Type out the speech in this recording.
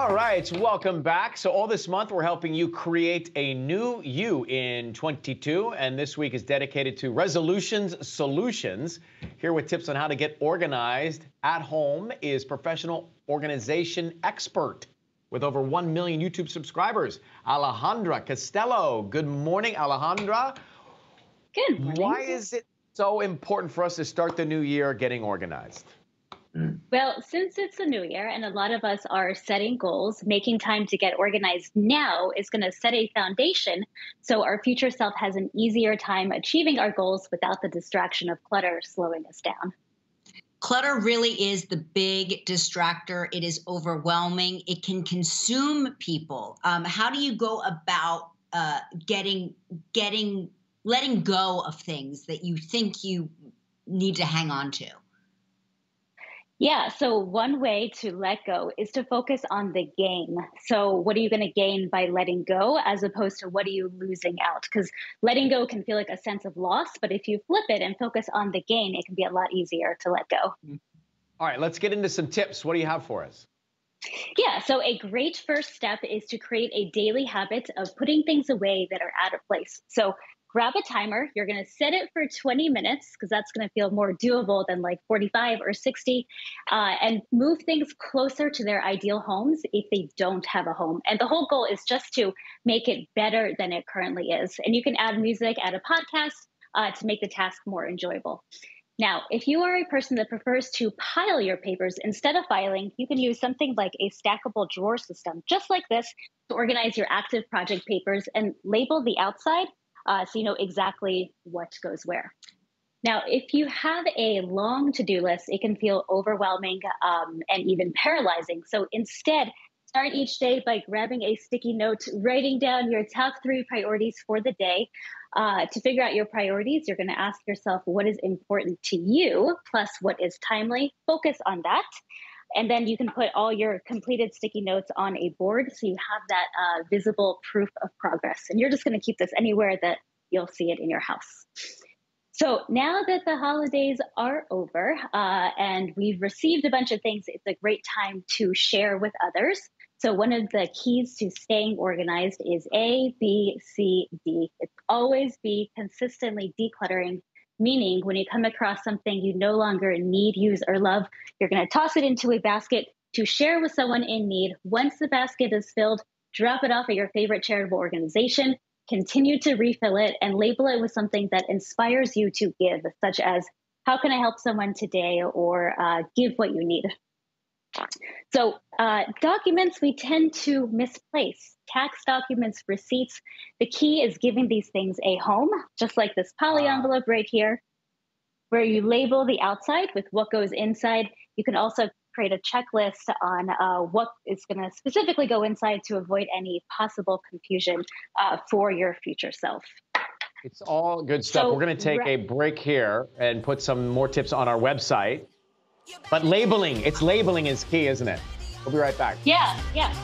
All right, welcome back. So, all this month, we're helping you create a new you in 22. And this week is dedicated to resolutions solutions. Here with tips on how to get organized at home is professional organization expert with over 1 million YouTube subscribers, Alejandra Costello. Good morning, Alejandra. Good morning. Why is it so important for us to start the new year getting organized? Well, since it's the new year and a lot of us are setting goals, making time to get organized now is going to set a foundation so our future self has an easier time achieving our goals without the distraction of clutter slowing us down. Clutter really is the big distractor. It is overwhelming. It can consume people. Um, how do you go about uh, getting getting letting go of things that you think you need to hang on to? Yeah, so one way to let go is to focus on the gain. So, what are you going to gain by letting go as opposed to what are you losing out? Because letting go can feel like a sense of loss, but if you flip it and focus on the gain, it can be a lot easier to let go. Mm-hmm. All right, let's get into some tips. What do you have for us? Yeah, so a great first step is to create a daily habit of putting things away that are out of place. So, grab a timer. You're going to set it for 20 minutes because that's going to feel more doable than like 45 or 60, uh, and move things closer to their ideal homes if they don't have a home. And the whole goal is just to make it better than it currently is. And you can add music, add a podcast uh, to make the task more enjoyable. Now, if you are a person that prefers to pile your papers instead of filing, you can use something like a stackable drawer system, just like this, to organize your active project papers and label the outside uh, so you know exactly what goes where. Now, if you have a long to do list, it can feel overwhelming um, and even paralyzing. So instead, start each day by grabbing a sticky note, writing down your top three priorities for the day. Uh, to figure out your priorities, you're going to ask yourself what is important to you, plus what is timely. Focus on that. And then you can put all your completed sticky notes on a board so you have that uh, visible proof of progress. And you're just going to keep this anywhere that you'll see it in your house. So now that the holidays are over uh, and we've received a bunch of things, it's a great time to share with others. So one of the keys to staying organized is A, B, C, D. It's always be consistently decluttering Meaning, when you come across something you no longer need, use, or love, you're going to toss it into a basket to share with someone in need. Once the basket is filled, drop it off at your favorite charitable organization, continue to refill it, and label it with something that inspires you to give, such as, How can I help someone today? or uh, Give what you need. So, uh, documents we tend to misplace tax documents, receipts. The key is giving these things a home, just like this poly envelope right here, where you label the outside with what goes inside. You can also create a checklist on uh, what is going to specifically go inside to avoid any possible confusion uh, for your future self. It's all good stuff. So, We're going to take a break here and put some more tips on our website. But labeling, it's labeling is key, isn't it? We'll be right back. Yeah, yeah.